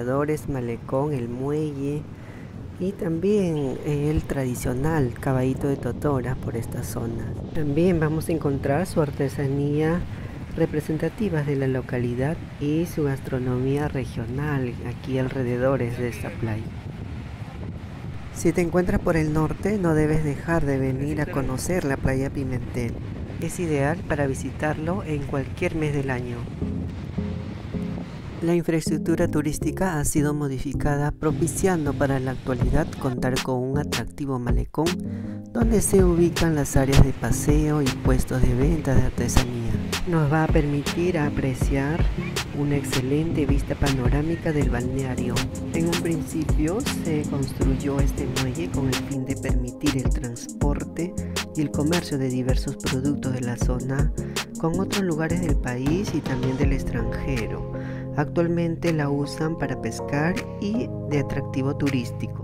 miradores, malecón, el muelle y también el tradicional caballito de Totora por esta zona. También vamos a encontrar su artesanía representativa de la localidad y su gastronomía regional aquí alrededores de esta playa. Si te encuentras por el norte, no debes dejar de venir a conocer la playa Pimentel. Es ideal para visitarlo en cualquier mes del año. La infraestructura turística ha sido modificada propiciando para la actualidad contar con un atractivo malecón donde se ubican las áreas de paseo y puestos de venta de artesanía. Nos va a permitir apreciar una excelente vista panorámica del balneario. En un principio se construyó este muelle con el fin de permitir el transporte y el comercio de diversos productos de la zona con otros lugares del país y también del extranjero Actualmente la usan para pescar y de atractivo turístico.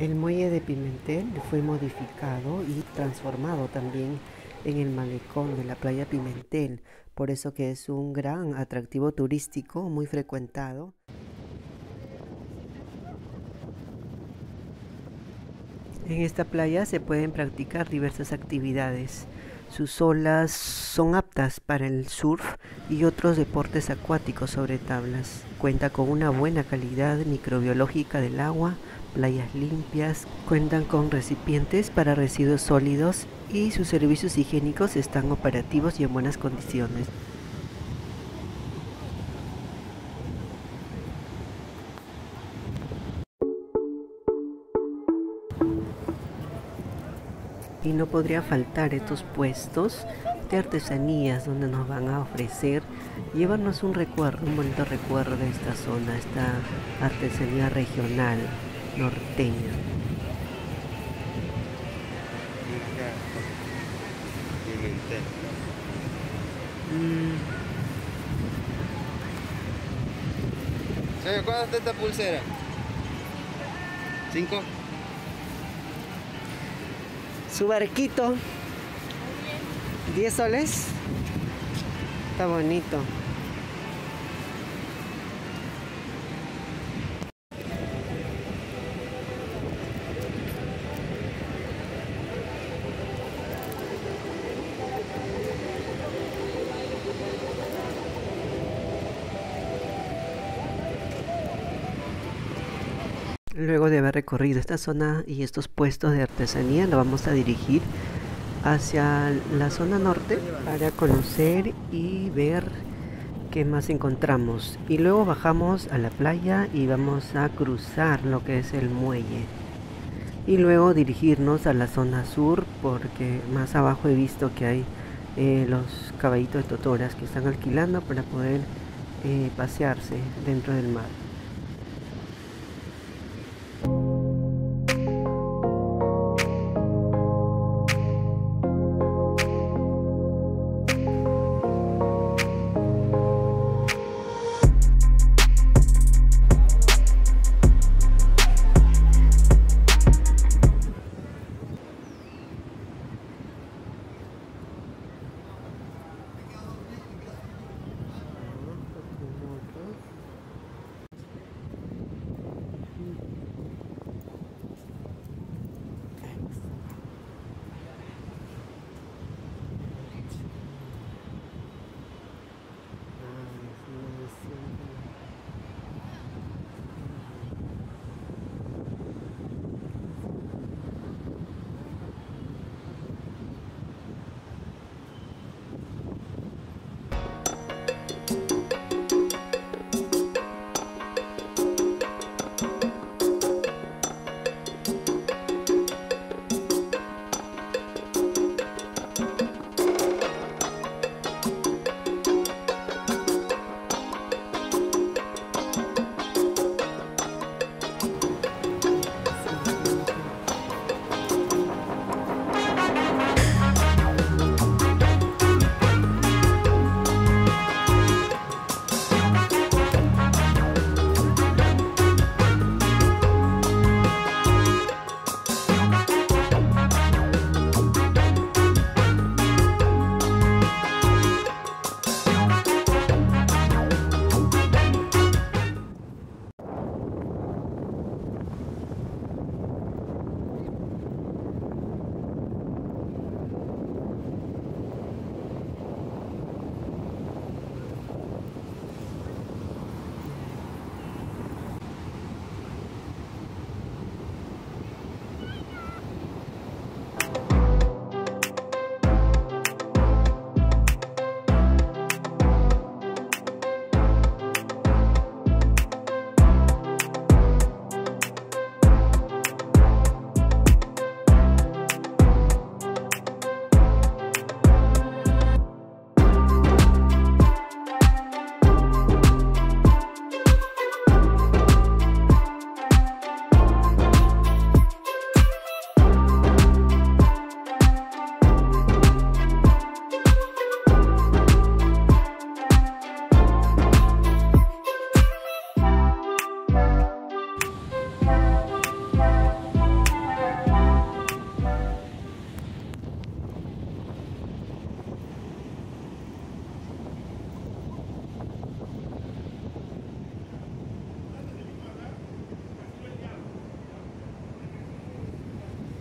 El muelle de Pimentel fue modificado y transformado también en el malecón de la playa Pimentel, por eso que es un gran atractivo turístico muy frecuentado. En esta playa se pueden practicar diversas actividades. Sus olas son aptas para el surf y otros deportes acuáticos sobre tablas. Cuenta con una buena calidad microbiológica del agua, playas limpias, cuentan con recipientes para residuos sólidos y sus servicios higiénicos están operativos y en buenas condiciones. Y no podría faltar estos puestos de artesanías donde nos van a ofrecer llevarnos un recuerdo, un bonito recuerdo de esta zona, esta artesanía regional norteña. Mm. ¿cuánto está esta pulsera? ¿Cinco? Su barquito. ¿Diez soles? Está bonito. Luego de haber recorrido esta zona y estos puestos de artesanía, nos vamos a dirigir hacia la zona norte para conocer y ver qué más encontramos. Y luego bajamos a la playa y vamos a cruzar lo que es el muelle. Y luego dirigirnos a la zona sur porque más abajo he visto que hay eh, los caballitos de totoras que están alquilando para poder eh, pasearse dentro del mar.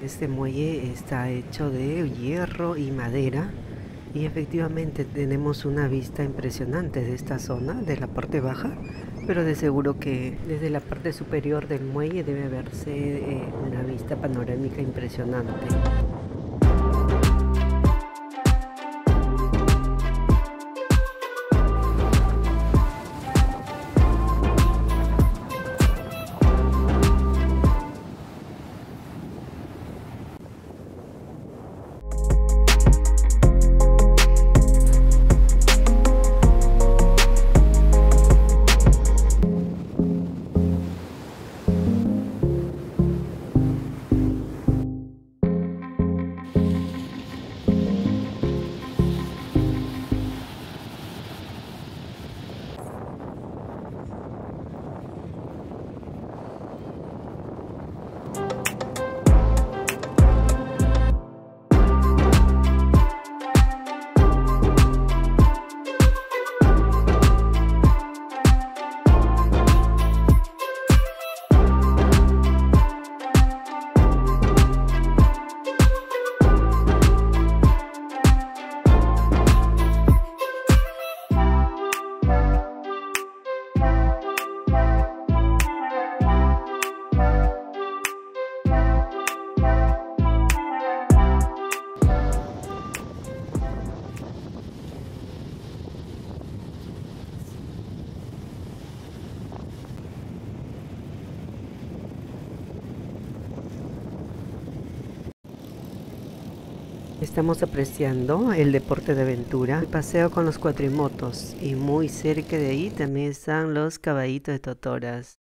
Este muelle está hecho de hierro y madera y efectivamente tenemos una vista impresionante de esta zona, de la parte baja, pero de seguro que desde la parte superior del muelle debe verse eh, una vista panorámica impresionante. Estamos apreciando el deporte de aventura, el paseo con los cuatrimotos y muy cerca de ahí también están los caballitos de Totoras.